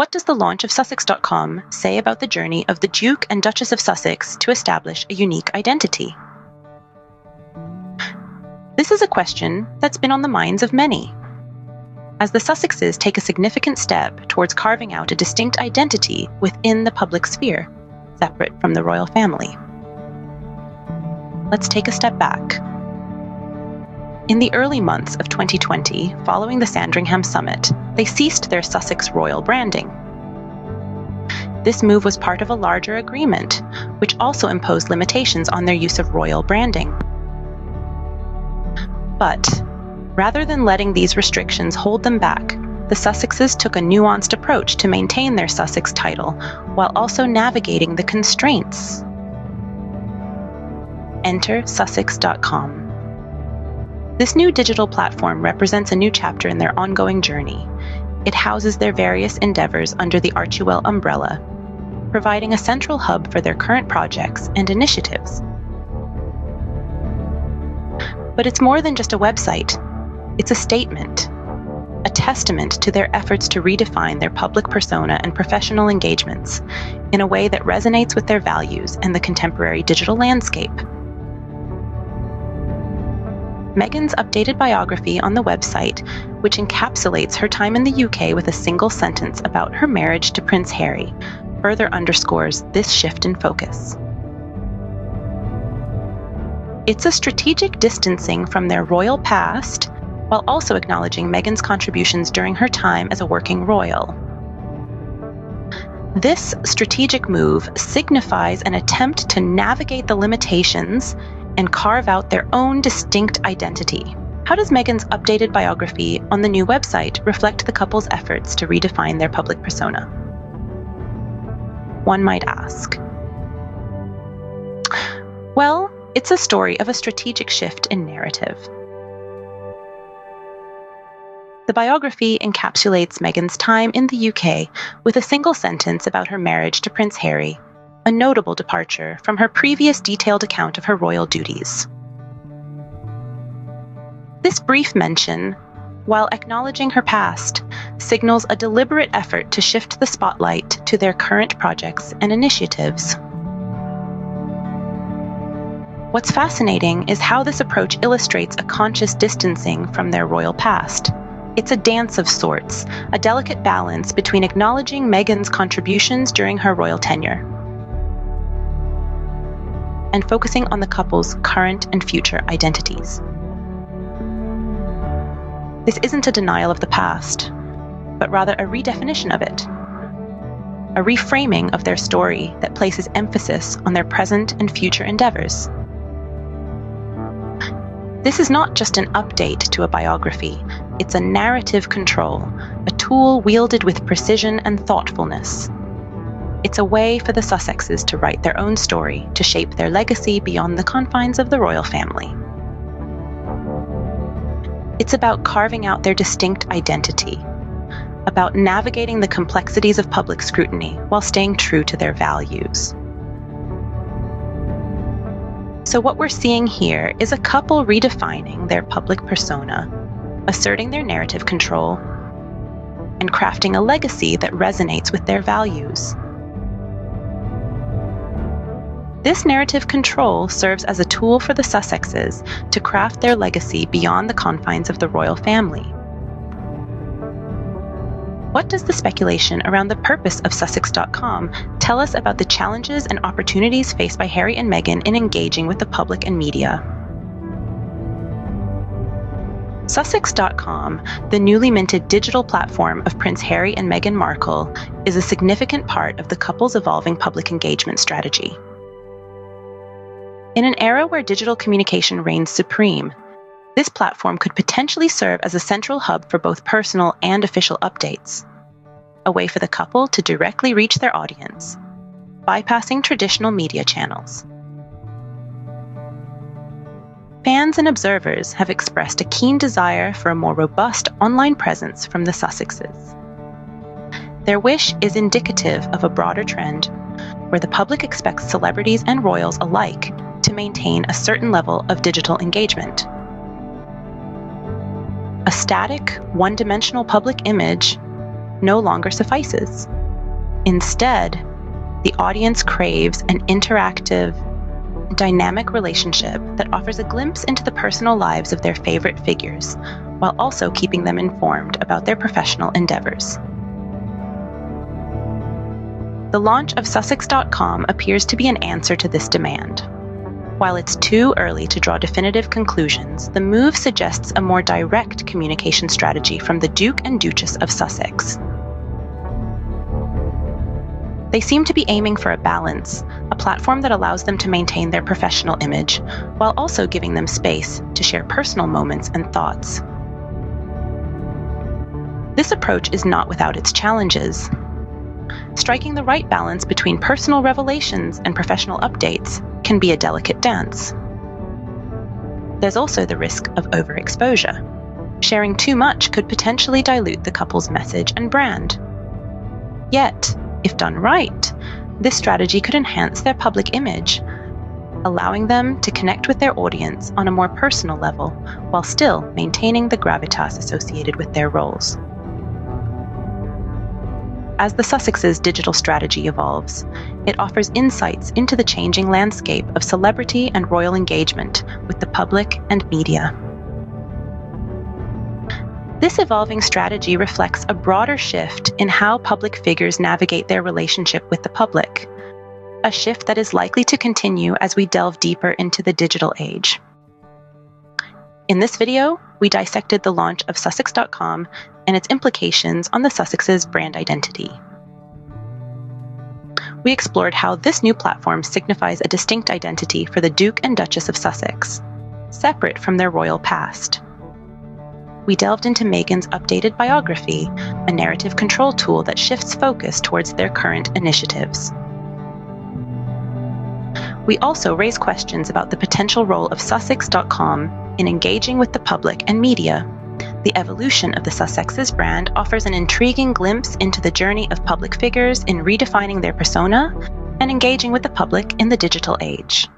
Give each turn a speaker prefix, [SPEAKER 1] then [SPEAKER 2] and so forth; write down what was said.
[SPEAKER 1] What does the launch of Sussex.com say about the journey of the Duke and Duchess of Sussex to establish a unique identity? This is a question that's been on the minds of many. As the Sussexes take a significant step towards carving out a distinct identity within the public sphere, separate from the royal family. Let's take a step back. In the early months of 2020, following the Sandringham summit, they ceased their Sussex royal branding. This move was part of a larger agreement, which also imposed limitations on their use of royal branding. But rather than letting these restrictions hold them back, the Sussexes took a nuanced approach to maintain their Sussex title while also navigating the constraints. Enter Sussex.com. This new digital platform represents a new chapter in their ongoing journey. It houses their various endeavors under the Archewell umbrella, providing a central hub for their current projects and initiatives. But it's more than just a website, it's a statement, a testament to their efforts to redefine their public persona and professional engagements in a way that resonates with their values and the contemporary digital landscape. Meghan's updated biography on the website, which encapsulates her time in the UK with a single sentence about her marriage to Prince Harry, further underscores this shift in focus. It's a strategic distancing from their royal past while also acknowledging Meghan's contributions during her time as a working royal. This strategic move signifies an attempt to navigate the limitations and carve out their own distinct identity. How does Meghan's updated biography on the new website reflect the couple's efforts to redefine their public persona? One might ask. Well, it's a story of a strategic shift in narrative. The biography encapsulates Meghan's time in the UK with a single sentence about her marriage to Prince Harry a notable departure from her previous detailed account of her royal duties. This brief mention, while acknowledging her past, signals a deliberate effort to shift the spotlight to their current projects and initiatives. What's fascinating is how this approach illustrates a conscious distancing from their royal past. It's a dance of sorts, a delicate balance between acknowledging Meghan's contributions during her royal tenure and focusing on the couple's current and future identities. This isn't a denial of the past, but rather a redefinition of it, a reframing of their story that places emphasis on their present and future endeavors. This is not just an update to a biography, it's a narrative control, a tool wielded with precision and thoughtfulness it's a way for the Sussexes to write their own story to shape their legacy beyond the confines of the royal family. It's about carving out their distinct identity, about navigating the complexities of public scrutiny while staying true to their values. So, what we're seeing here is a couple redefining their public persona, asserting their narrative control, and crafting a legacy that resonates with their values. This narrative control serves as a tool for the Sussexes to craft their legacy beyond the confines of the royal family. What does the speculation around the purpose of Sussex.com tell us about the challenges and opportunities faced by Harry and Meghan in engaging with the public and media? Sussex.com, the newly minted digital platform of Prince Harry and Meghan Markle, is a significant part of the couple's evolving public engagement strategy. In an era where digital communication reigns supreme, this platform could potentially serve as a central hub for both personal and official updates, a way for the couple to directly reach their audience, bypassing traditional media channels. Fans and observers have expressed a keen desire for a more robust online presence from the Sussexes. Their wish is indicative of a broader trend where the public expects celebrities and royals alike to maintain a certain level of digital engagement. A static, one dimensional public image no longer suffices. Instead, the audience craves an interactive, dynamic relationship that offers a glimpse into the personal lives of their favorite figures, while also keeping them informed about their professional endeavors. The launch of Sussex.com appears to be an answer to this demand. While it's too early to draw definitive conclusions, the move suggests a more direct communication strategy from the Duke and Duchess of Sussex. They seem to be aiming for a balance, a platform that allows them to maintain their professional image, while also giving them space to share personal moments and thoughts. This approach is not without its challenges. Striking the right balance between personal revelations and professional updates can be a delicate dance. There's also the risk of overexposure. Sharing too much could potentially dilute the couple's message and brand. Yet, if done right, this strategy could enhance their public image, allowing them to connect with their audience on a more personal level while still maintaining the gravitas associated with their roles. As the Sussex's digital strategy evolves, it offers insights into the changing landscape of celebrity and royal engagement with the public and media. This evolving strategy reflects a broader shift in how public figures navigate their relationship with the public, a shift that is likely to continue as we delve deeper into the digital age. In this video, we dissected the launch of Sussex.com and its implications on the Sussex's brand identity. We explored how this new platform signifies a distinct identity for the Duke and Duchess of Sussex, separate from their royal past. We delved into Meghan's updated biography, a narrative control tool that shifts focus towards their current initiatives. We also raise questions about the potential role of Sussex.com in engaging with the public and media the evolution of the Sussex's brand offers an intriguing glimpse into the journey of public figures in redefining their persona and engaging with the public in the digital age.